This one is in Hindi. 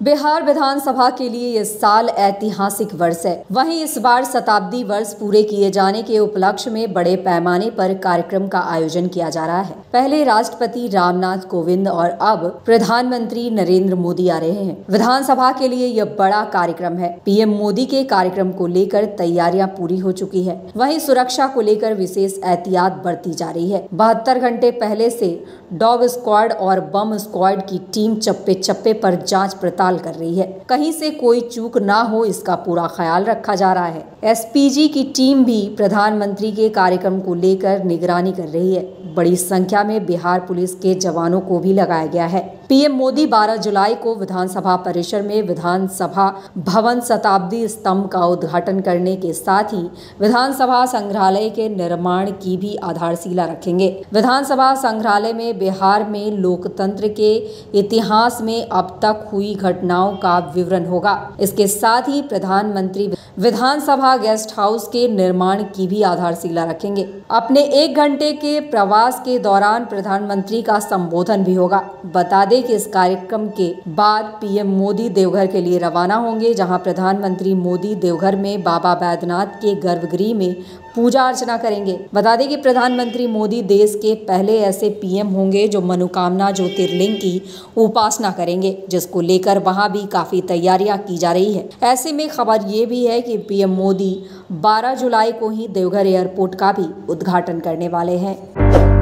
बिहार विधानसभा के लिए ये साल ऐतिहासिक वर्ष है। वहीं इस बार शताब्दी वर्ष पूरे किए जाने के उपलक्ष्य में बड़े पैमाने पर कार्यक्रम का आयोजन किया जा रहा है। पहले राष्ट्रपति रामनाथ कोविंद और अब प्रधानमंत्री नरेंद्र मोदी आ रहे हैं। विधानसभा के लिए यह बड़ा कार्यक्रम है। पीएम मोदी के कार्यक्रम को लेकर तैयारियाँ पूरी हो चुकी है। वही सुरक्षा को लेकर विशेष एहतियात बरती जा रही है। बहत्तर घंटे पहले से डॉग स्क्वाड और बम स्क्वाड की टीम चप्पे चप्पे पर जाँच पड़ताल कर रही है। कहीं से कोई चूक ना हो, इसका पूरा ख्याल रखा जा रहा है। एसपीजी की टीम भी प्रधानमंत्री के कार्यक्रम को लेकर निगरानी कर रही है। बड़ी संख्या में बिहार पुलिस के जवानों को भी लगाया गया है। पीएम मोदी 12 जुलाई को विधानसभा परिसर में विधानसभा भवन शताब्दी स्तंभ का उद्घाटन करने के साथ ही विधानसभा संग्रहालय के निर्माण की भी आधारशिला रखेंगे। विधानसभा संग्रहालय में बिहार में लोकतंत्र के इतिहास में अब तक हुई घटनाओं का विवरण होगा। इसके साथ ही प्रधानमंत्री विधानसभा गेस्ट हाउस के निर्माण की भी आधारशिला रखेंगे। अपने एक घंटे के प्रवास के दौरान प्रधानमंत्री का संबोधन भी होगा। बता दें कि इस कार्यक्रम के बाद पीएम मोदी देवघर के लिए रवाना होंगे, जहाँ प्रधानमंत्री मोदी देवघर में बाबा बैद्यनाथ के गर्भगृह में पूजा अर्चना करेंगे। बता दें कि प्रधानमंत्री मोदी देश के पहले ऐसे पीएम होंगे जो मनोकामना ज्योतिर्लिंग की उपासना करेंगे, जिसको लेकर वहाँ भी काफ़ी तैयारियाँ की जा रही है। ऐसे में खबर ये भी है कि पीएम मोदी 12 जुलाई को ही देवघर एयरपोर्ट का भी उद्घाटन करने वाले हैं।